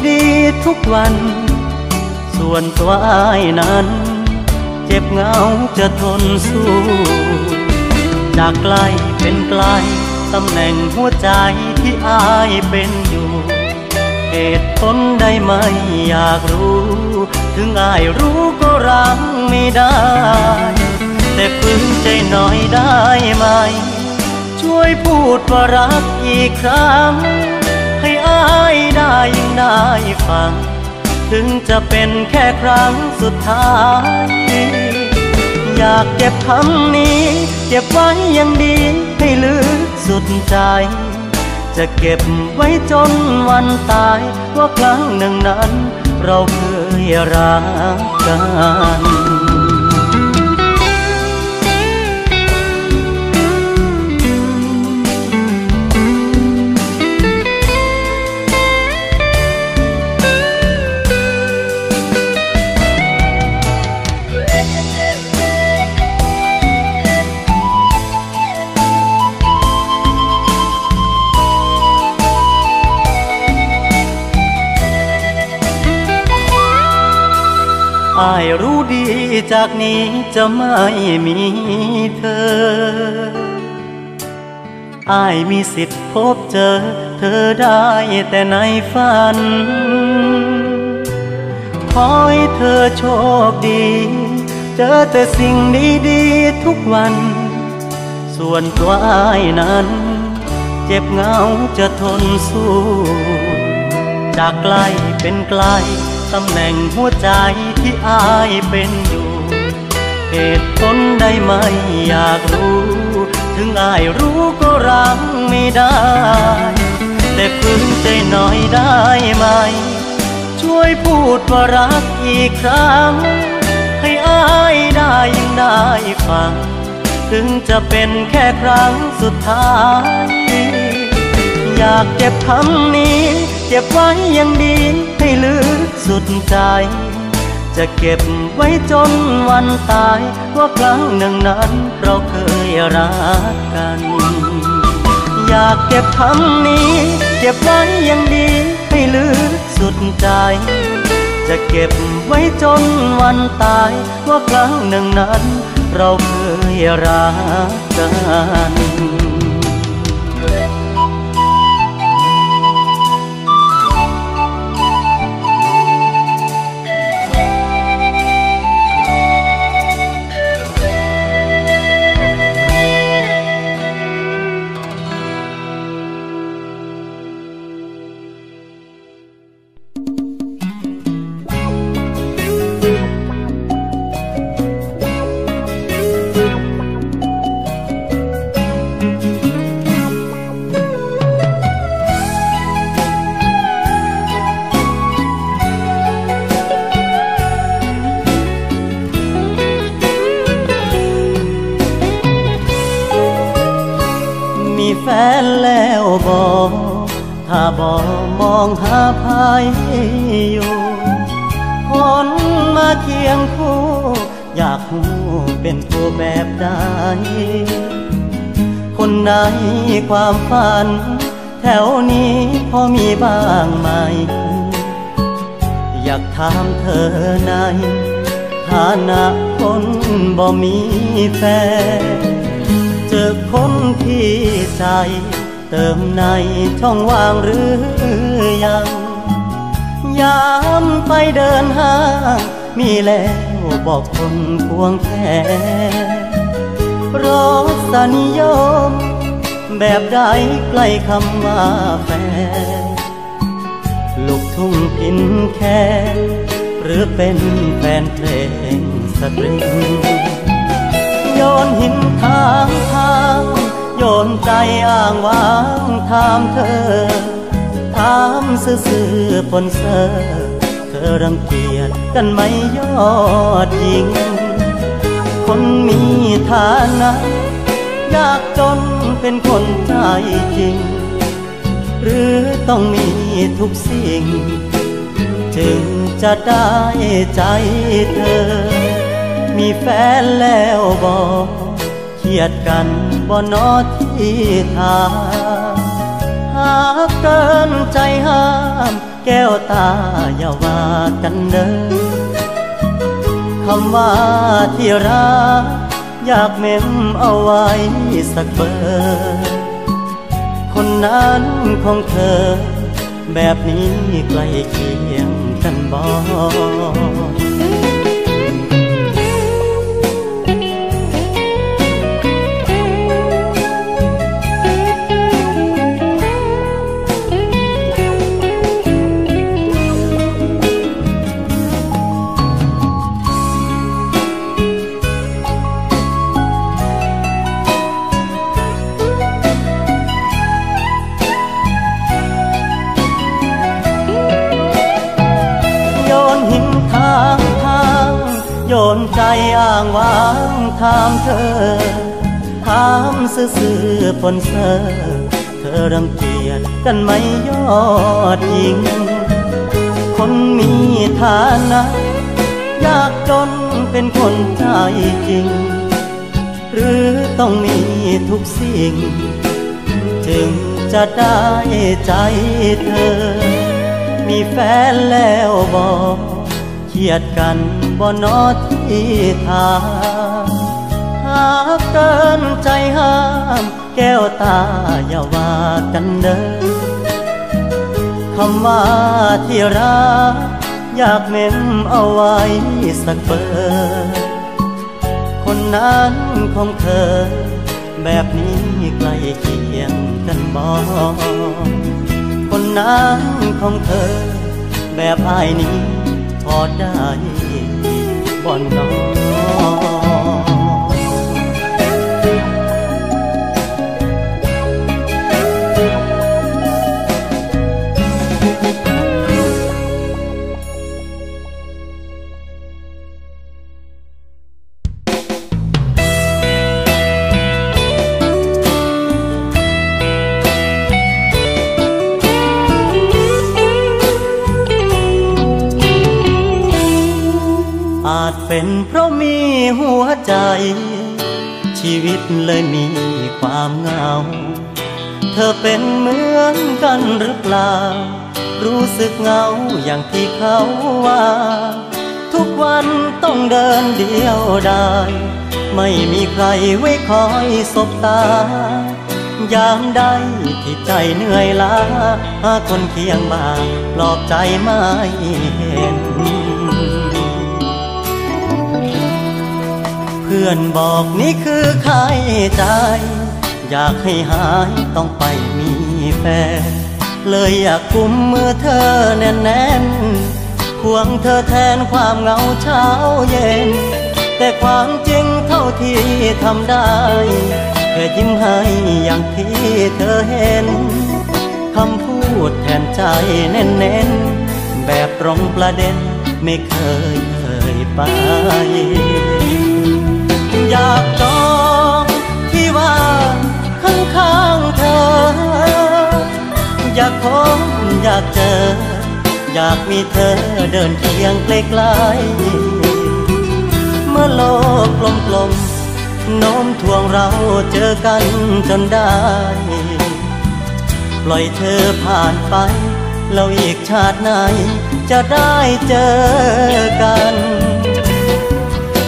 ดีๆทุกวัน ส่วนตัวอายนั้น เจ็บเหงาจะทนสู้ จากไกลเป็นไกลตำแหน่งหัวใจที่อายเป็นอยู่เหตุผลใดไม่อยากรู้ ถึงอายรู้ก็รังไม่ได้ แต่ฝืนใจหน่อยได้ไหม ช่วยพูดว่ารักอีกครั้ง ได้ยินได้ฟัง ถึงจะเป็นแค่ครั้งสุดท้าย อยากเก็บคำนี้ เก็บไว้อย่างดีให้ลึกสุดใจ จะเก็บไว้จนวันตายว่าครั้งหนึ่งนั้น เราเคยรักกัน อายรู้ดีจากนี้จะไม่มีเธอ อายมีสิทธิ์พบเจอ เธอได้แต่ในฝัน ขอให้เธอโชคดี เจอแต่สิ่งดีๆทุกวัน ส่วนตัวอายนั้น เจ็บเงาจะทนสู้ จากไกลเป็นไกล ตำแหน่งหัวใจที่อายเป็นอยู่ เหตุผลใดไม่อยากรู้ ถึงอายรู้ก็รังไม่ได้ แต่ฝืนใจหน่อยได้ไหม ช่วยพูดว่ารักอีกครั้ง ให้อายได้ยินได้ฟัง ถึงจะเป็นแค่ครั้งสุดท้าย อยากเก็บคำนี้ เก็บไว้อย่างดีให้ลึกสุดใจ จะเก็บไว้จนวันตาย ว่าครั้งหนึ่งนั้นเราเคยรักกัน อยากเก็บคำนี้ เก็บไว้อย่างดีให้ลึกสุดใจ จะเก็บไว้จนวันตาย ว่าครั้งหนึ่งนั้น เราเคยรักกัน คนในความฝัน แถวนี้พอมีบ้างไหม อยากถามเธอในฐานะคนบ่มีแฟน เจอคนที่ใจ เติมในช่องว่างหรือยังยามไปเดินห้างมีแล้วบอกคนควงแขน รสนิยม แบบใดใกล้คำว่าแฟน ลูกทุ่งพินแค่หรือเป็นแฟนเพลงสตริงโยนหินทางทางโยนใจอ้างว้างถามเธอ ถามซื่อๆปนเสอเธอรังเกียจกันไหมยอดหญิง คนมีฐานะยากจนเป็นคนใจจริง หรือต้องมีทุกสิ่ง จึงจะได้ใจเธอ มีแฟนแล้วบอกเครียดกันบ่นอที่ทางหากเกินใจห้าม แก้วตาอย่าว่ากันเด้อ คำว่าที่รัก อยากเมมเอาไว้สักเบอร์คนนั้นของเธอ แบบนี้ใกล้เคียงกันบ่ โยนใจอ้างว้างถามเธอ ถามซื่อๆปนเสอเธอรังเกียจกันไหมยอดหญิง คนมีฐานะยากจนเป็นคนใจจริง หรือต้องมีทุกสิ่งจึงจะได้ใจเธอ มีแฟนแล้วบอกเครียดกัน บ่นอที่ทางหากเกินใจห้าม แก้วตาอย่าว่ากันเด้อคำว่าที่รักอยากเมมเอาไว้สักเบอร์คนนั้นของเธอ แบบนี้ใกล้เคียงกันบ่คนนั้นของเธอ แบบอายนี้พอได้ บ่น เป็นเพราะมีหัวใจ ชีวิตเลยมีความเหงา เธอเป็นเหมือนกันหรือเปล่า รู้สึกเหงาอย่างที่เขาว่า ทุกวันต้องเดินเดียวดายไม่มีใครไว้คอยสบตา ยามใดที่ใจเหนื่อยล้าหาคนเคียงมาปลอบใจไม่ พื่อนบอกนี่คือค่าใจ อยากให้หายต้องไปมีแฟน เลยอยากกุมมือเธอแน่นๆควงเธอแทนความเหงาเช้าเย็น แต่ความจริงเท่าที่ทำได้แค่ยิ้มให้อย่างที่เธอเห็นคำพูดแทนใจแน่นๆแบบตรงประเด็นไม่เคยเคยไป อยากจองที่ว่างข้างๆเธอ อยากพบอยากเจอ อยากมีเธอเดินเคียงใกล้ๆเมื่อโลกกลมๆโน้มทวงเราเจอกันจนได้ ปล่อยเธอผ่านไปเราอีกชาติไหนจะได้เจอกัน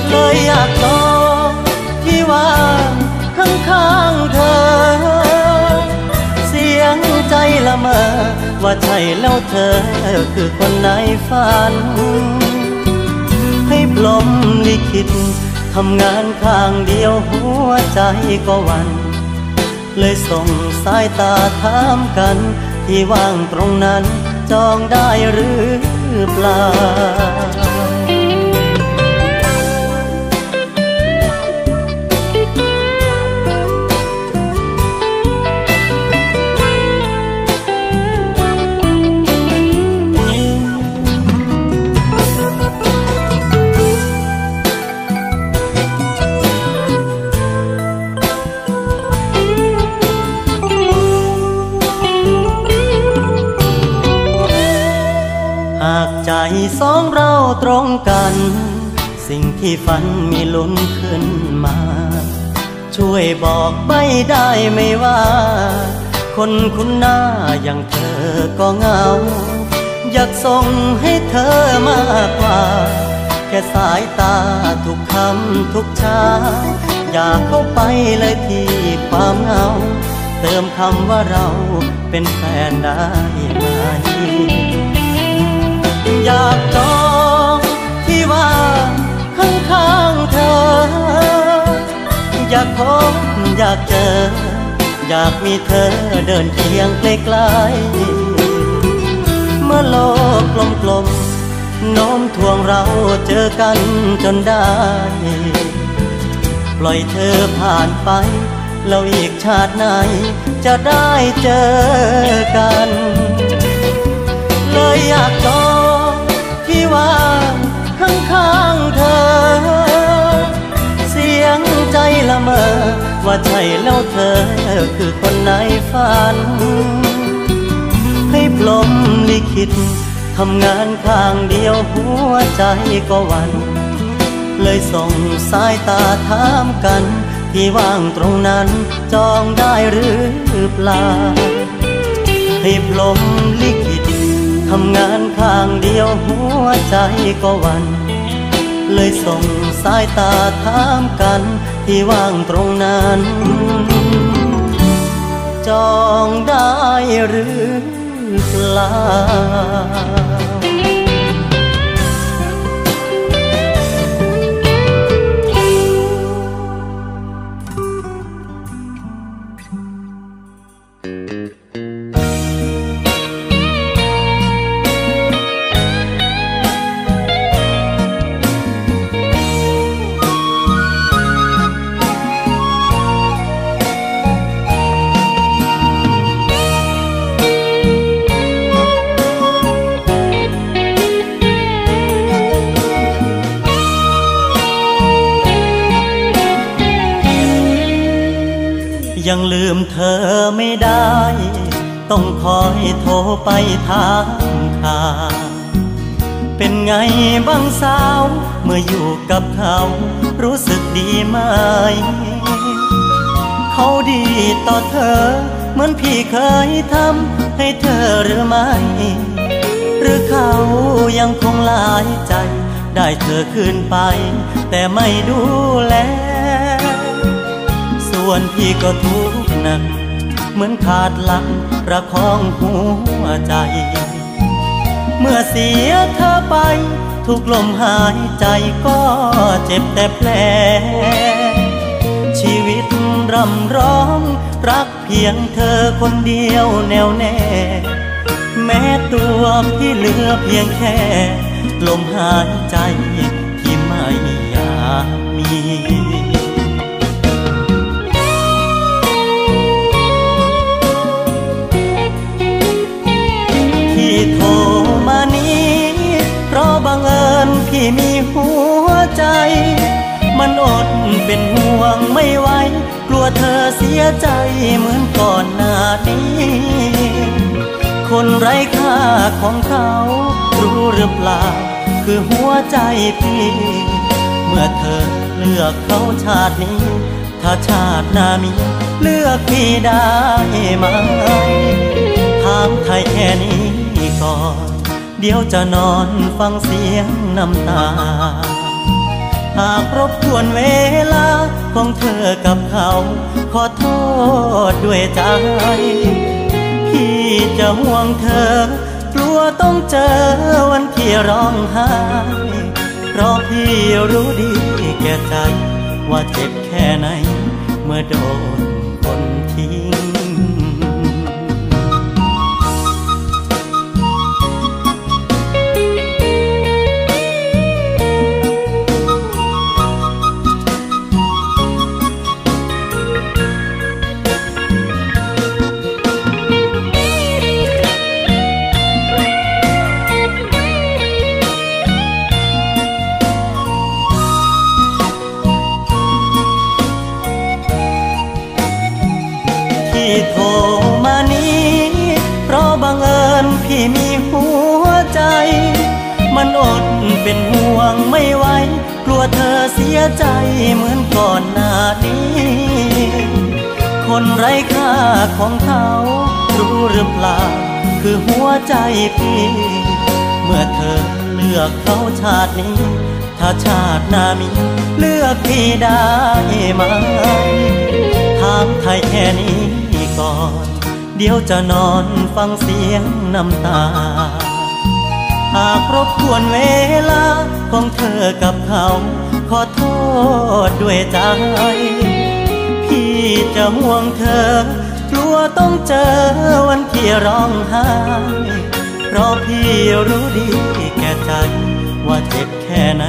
เลยอยากลอง ว่างข้างๆเธอ เสียงใจละเมอ ว่าใช่แล้วเธอคือคนในฝัน ให้ปลมลิขิตทำงานข้างเดียวหัวใจก็วัน เลยส่งสายตาถามกัน ที่ว่างตรงนั้นจองได้หรือเปล่า สองเราตรงกัน สิ่งที่ฝันมีลุ้นขึ้นมา ช่วยบอกไม่ได้ไม่ว่า คนคุณหน้าอย่างเธอก็เงา อยากส่งให้เธอมากกว่า แค่สายตาทุกคำทุกชาอยากเข้าไปเลยที่ความเงา เติมคำว่าเราเป็นแฟนได้ไหม อยากจองที่ว่างข้างๆเธอ อยากพบอยากเจอ อยากมีเธอเดินเคียงใกลๆเมื่อโลกกลมๆโน้มทวงเราเจอกันจนได้ ปล่อยเธอผ่านไปเราอีกชาติไหนจะได้เจอกัน เลยอยากจอง ว่างข้างๆเธอ เสียงใจละเมอ ว่าใช่แล้วเธอคือคนในฝัน ให้ปลมลิขิตทำงานข้างเดียวหัวใจก็วัน เลยส่งสายตาถามกัน ที่ว่างตรงนั้นจองได้หรือเปล่าให้ปลมลิข ทำงานข้างเดียวหัวใจก็วัน เลยส่งสายตาถามกัน ที่ว่างตรงนั้น จองได้หรือเปล่า ยังลืมเธอไม่ได้ ต้องคอยโทรไปถามข่าวเป็นไงบ้างสาว เมื่ออยู่กับเขา รู้สึกดีไหม เขาดีต่อเธอ เหมือนพี่เคยทำให้เธอหรือไม่ หรือเขายังคงหลายใจ ได้เธอคืนไป แต่ไม่ดูแล วนพี่ก็ทุกข์หนัก เหมือนขาดหลักประคองหัวใจ เมื่อเสียเธอไป ทุกลมหายใจก็เจ็บแต่แผลชีวิตรำร้อง รักเพียงเธอคนเดียวแน่วแน่ แม้ตัวพี่เหลือเพียงแค่ ลมหายใจที่ไม่อยากมี มีหัวใจ มันอดเป็นห่วงไม่ไหว กลัวเธอเสียใจเหมือนก่อนหน้านี้ คนไร้ค่าของเขา รู้หรือเปล่า คือหัวใจพี่ เมื่อเธอเลือกเขาชาตินี้ ถ้าชาติหน้ามีเลือกพี่ได้ไหมถามไทยแค่นี้ก่อน เดี๋ยวจะนอนฟังเสียงน้ำตา หากรบกวนเวลาของเธอกับเขา ขอโทษด้วยใจ พี่จะห่วงเธอ กลัวต้องเจอวันที่ร้องไห้ เพราะพี่รู้ดีแก่ใจ ว่าเจ็บแค่ไหน เมื่อโดนคนทิ้ง เป็นห่วงไม่ไหวกลัวเธอเสียใจเหมือนก่อนหน้านี้ คนไร้ค่าของเขารู้หรือเปล่า คือหัวใจพี่ เมื่อเธอเลือกเขาชาตินี้ ถ้าชาติหน้ามีเลือกพี่ได้ไหมถามไทยแค่นี้ก่อน เดี๋ยวจะนอนฟังเสียงน้ำตา หากรบกวนเวลาของเธอกับเขา ขอโทษด้วยใจ พี่จะห่วงเธอ กลัวต้องเจอวันที่ร้องไห้ เพราะพี่รู้ดีแก่ใจ ว่าเจ็บแค่ไหน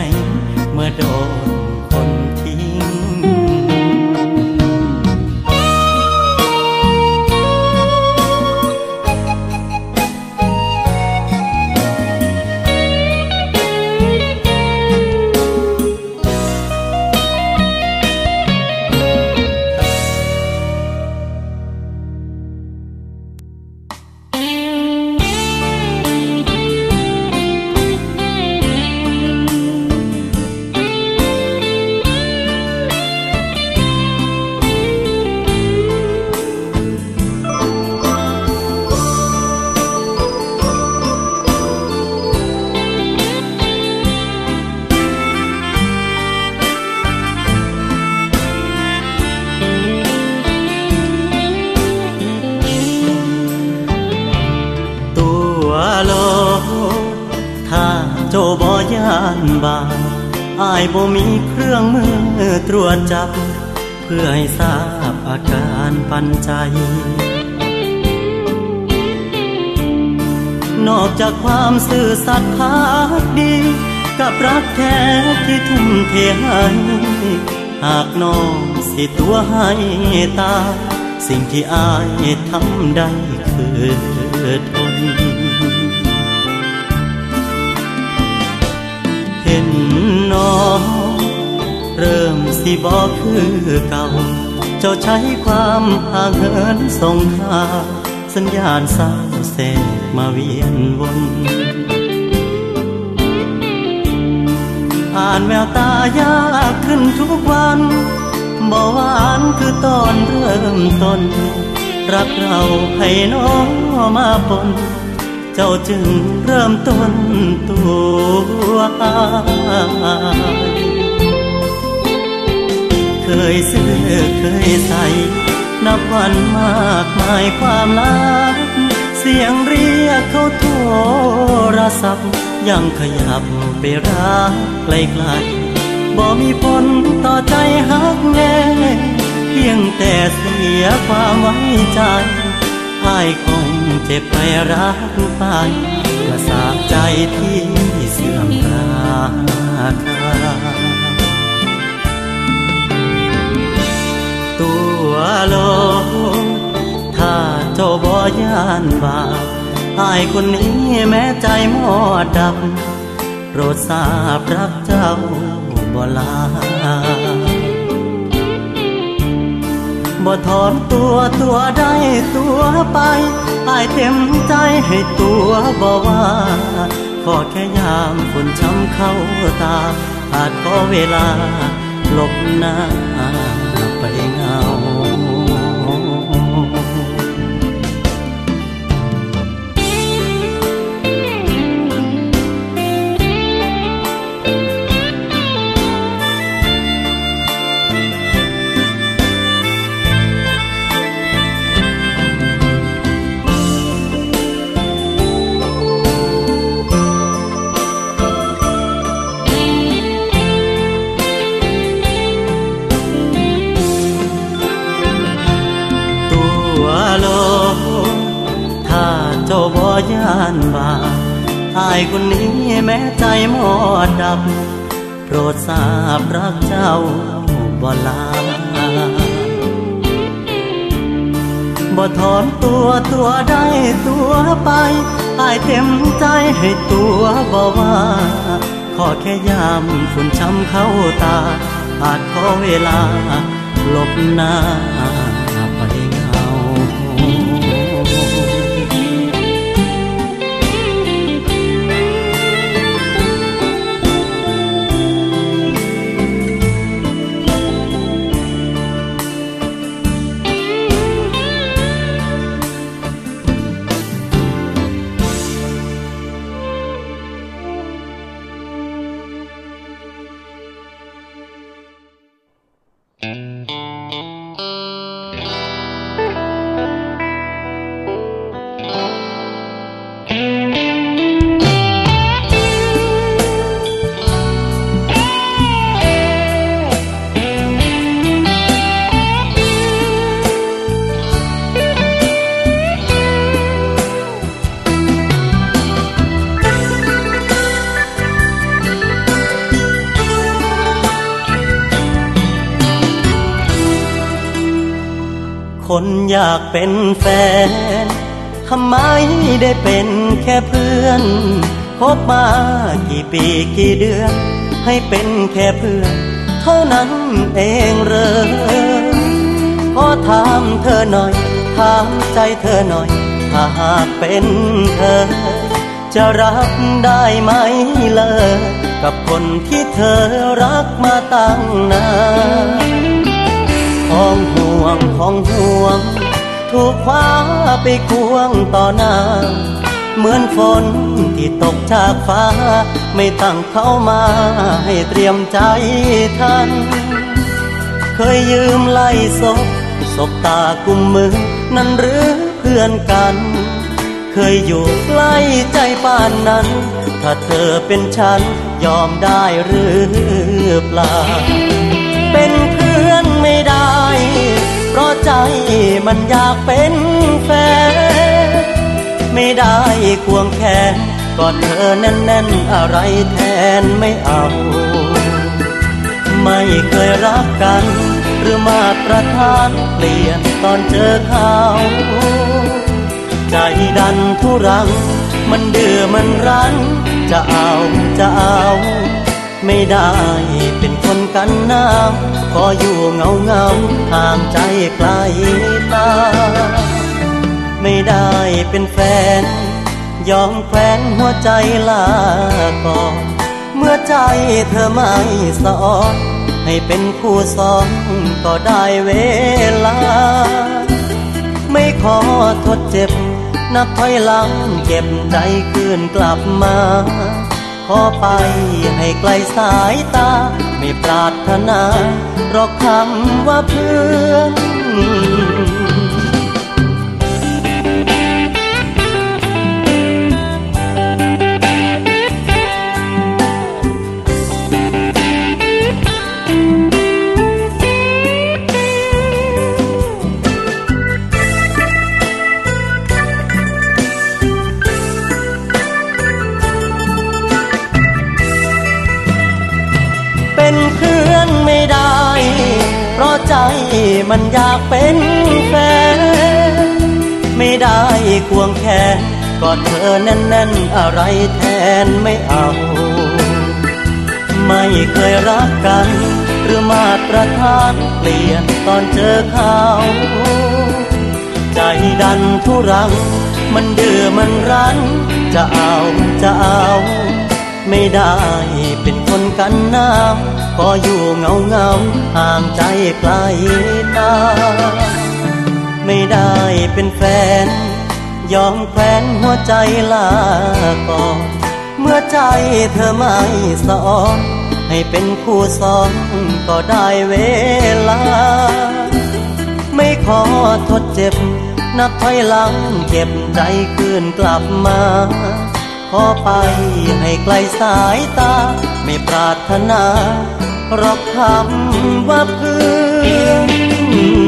เมื่อโดนคน บ่มีเครื่องมือตรวจจับ เพื่อให้ทราบอาการปันใจ นอกจากความซื่อสัตย์พักดี กับรักแท้ที่ทุ่มเทให้หากน้องสิตัวให้ตา สิ่งที่อายทำได้คือทน เห็นน้องเริ่มสิบอกคือเก่า เจ้าใช้ความห่างเหินส่งข่าสัญญาณเศร้าแสกมาเวียนวนอ่านแววตายากขึ้นทุกวันบ่หวานคือตอนเริ่มต้น รักเราให้น้องมาปน เจ้าจึงเริ่มต้นตัวอายเคยซื้อเคยใส่ นับวันมากมายความลัก เสียงเรียกเขาโทรศัพท์ ยังขยับไปรักไกลๆบ่มีผลต่อใจหักแน่เพียงแต่เสียความไว้ใจายคงเจ็บไปรักไปกระสาบใจที่เสื่อมราคาตัวโลถ้าเจ้าบ่ยานบาปอายคนนี้แม้ใจหมอดดับโปรดทราบรักเจ้าบ่ลา บ่ถอนตัวตัวได้ตัวไปอายเต็มใจให้ตัวบ่ว่าขอแค่ยามฝนช้ำเข้าตาอาจขอเวลาหลบหน้าานบาอายคนนี้แม้ใจหมอดดับ โปรดทราบรักเจ้าบ่ลาบ่ถอนตัวตัวได้ตัวไปอายเต็มใจให้ตัวบ่ว่าขอแค่ยามฝุ่นช้ำเข้าตาอาจขอเวลาหลบหน้า อยากเป็นแฟน ทำไมได้เป็นแค่เพื่อน คบมากี่ปีกี่เดือน ให้เป็นแค่เพื่อน เท่านั้นเองเรอขอถามเธอหน่อย ถามใจเธอหน่อย ถ้าหากเป็นเธอ จะรับได้ไหมเลยกับคนที่เธอรักมาตั้งนานของห่วงของห่วง ถูกคว้าไปควงต่อหน้า เหมือนฝนที่ตกจากฟ้า ไม่ตั้งเขามาให้เตรียมใจทัน เคยยืมไล่ศพศพตากุมมือ นั่นหรือเพื่อนกัน เคยอยู่ใกล้ใจป่านนั้น ถ้าเธอเป็นฉันยอมได้หรือเปล่า เป็น เพราะใจมันอยากเป็นแฟน ไม่ได้ควงแขนกอดเธอแน่นๆ อะไรแทนไม่เอา ไม่เคยรักกัน หรือมาตรฐานเปลี่ยนตอนเจอเขาใจดันทุรัง มันเดือมันรั้นจะเอาจะเอา ไม่ได้เป็นคนกันน้ำขออยู่เงาเงาห่างใจไกลตา ไม่ได้เป็นแฟน ยอมแควนหัวใจลาก่อน เมื่อใจเธอไม่สอนให้เป็นคู่สองก็ได้เวลา ไม่ขอทดเจ็บ นับถอยหลังเก็บใจคืนกลับมา ขอไปให้ไกลสายตา ไม่ปรารถนารอกคำว่าเพื่อน มันอยากเป็นแฟน ไม่ได้ควงแขนกอดเธอแน่นๆ อะไรแทนไม่เอา ไม่เคยรักกัน หรือมาตรฐานเปลี่ยนตอนเจอเขาใจดันทุรัง มันเดือมันรั้น จะเอาจะเอา ไม่ได้เป็นคนกันน้ำ ก็อยู่เงาเงาห่างใจไกลตา ไม่ได้เป็นแฟน ยอมแควนหัวใจลาก่อนเมื่อใจเธอไม่สอนให้เป็นคู่สอนก็ได้เวลา ไม่ขอทดเจ็บ นับถอยหลังเก็บใจคืนกลับมาขอไปให้ไกลสายตา ไม่ปรารถนา รอกคำว่าเพื่อน